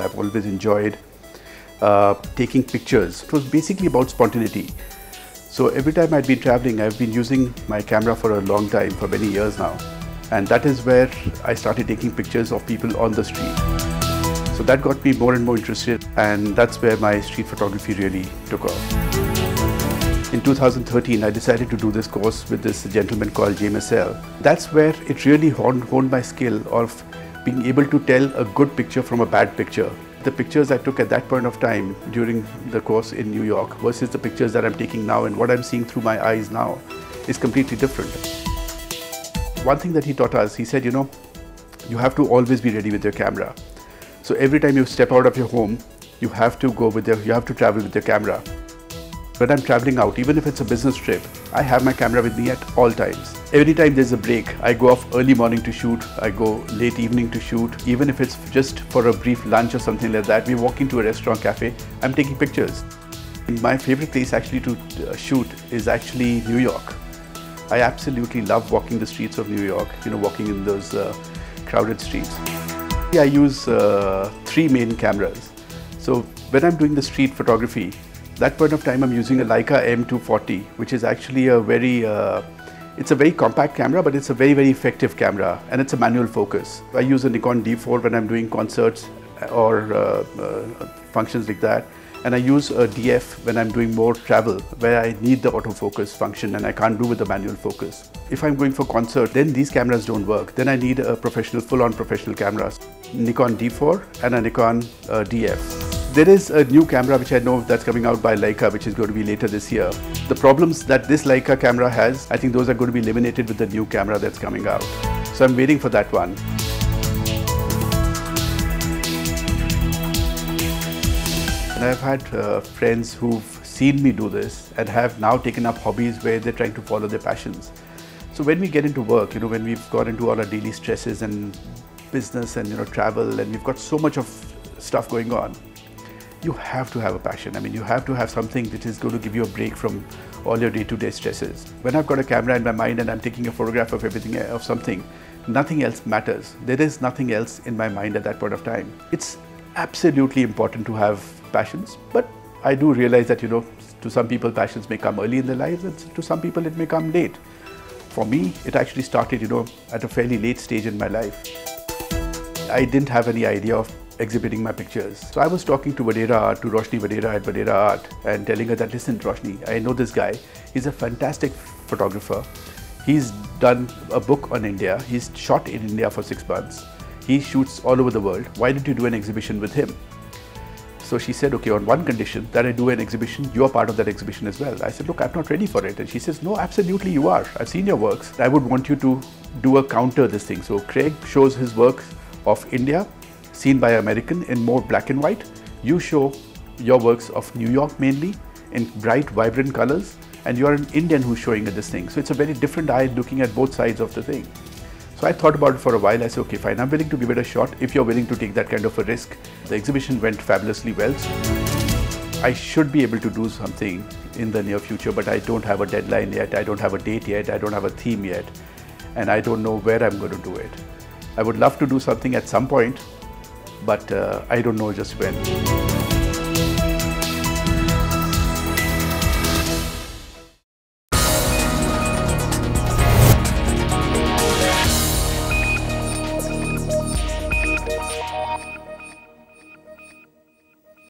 I've always enjoyed uh, taking pictures. It was basically about spontaneity. So every time I'd been traveling, I've been using my camera for a long time, for many years now. And that is where I started taking pictures of people on the street. So that got me more and more interested and that's where my street photography really took off. In 2013, I decided to do this course with this gentleman called James L. That's where it really honed, honed my skill of being able to tell a good picture from a bad picture. The pictures I took at that point of time during the course in New York versus the pictures that I'm taking now and what I'm seeing through my eyes now is completely different. One thing that he taught us, he said, you know, you have to always be ready with your camera. So every time you step out of your home, you have to go with your, you have to travel with your camera. When I'm traveling out, even if it's a business trip, I have my camera with me at all times. Every time there's a break, I go off early morning to shoot, I go late evening to shoot, even if it's just for a brief lunch or something like that, we walk into a restaurant cafe, I'm taking pictures. My favorite place actually to uh, shoot is actually New York. I absolutely love walking the streets of New York, you know, walking in those uh, crowded streets. I use uh, three main cameras. So when I'm doing the street photography, that point of time I'm using a Leica M240 which is actually a very uh, it's a very compact camera but it's a very very effective camera and it's a manual focus. I use a Nikon D4 when I'm doing concerts or uh, uh, functions like that and I use a DF when I'm doing more travel where I need the autofocus function and I can't do with the manual focus. If I'm going for concert then these cameras don't work then I need a professional full-on professional cameras Nikon D4 and a Nikon uh, DF. There is a new camera which I know that's coming out by Leica which is going to be later this year. The problems that this Leica camera has, I think those are going to be eliminated with the new camera that's coming out. So I'm waiting for that one. And I've had uh, friends who've seen me do this and have now taken up hobbies where they're trying to follow their passions. So when we get into work, you know, when we've got into all our daily stresses and business and, you know, travel and we've got so much of stuff going on, you have to have a passion. I mean, you have to have something that is going to give you a break from all your day-to-day stresses. When I've got a camera in my mind and I'm taking a photograph of everything, eh, of something, nothing else matters. There is nothing else in my mind at that point of time. It's absolutely important to have passions, but I do realize that, you know, to some people passions may come early in their lives and to some people it may come late. For me, it actually started, you know, at a fairly late stage in my life. I didn't have any idea of exhibiting my pictures. So I was talking to Vadehra Art, to Roshni Vadehra at Vadehra Art and telling her that, listen Roshni, I know this guy. He's a fantastic photographer. He's done a book on India. He's shot in India for six months. He shoots all over the world. Why don't you do an exhibition with him? So she said, okay, on one condition that I do an exhibition, you are part of that exhibition as well. I said, look, I'm not ready for it. And she says, no, absolutely you are. I've seen your works. I would want you to do a counter this thing. So Craig shows his work of India seen by American in more black and white. You show your works of New York mainly in bright, vibrant colors, and you are an Indian who's showing this thing. So it's a very different eye looking at both sides of the thing. So I thought about it for a while. I said, okay, fine, I'm willing to give it a shot if you're willing to take that kind of a risk. The exhibition went fabulously well. I should be able to do something in the near future, but I don't have a deadline yet. I don't have a date yet. I don't have a theme yet. And I don't know where I'm going to do it. I would love to do something at some point, but uh, I don't know just when.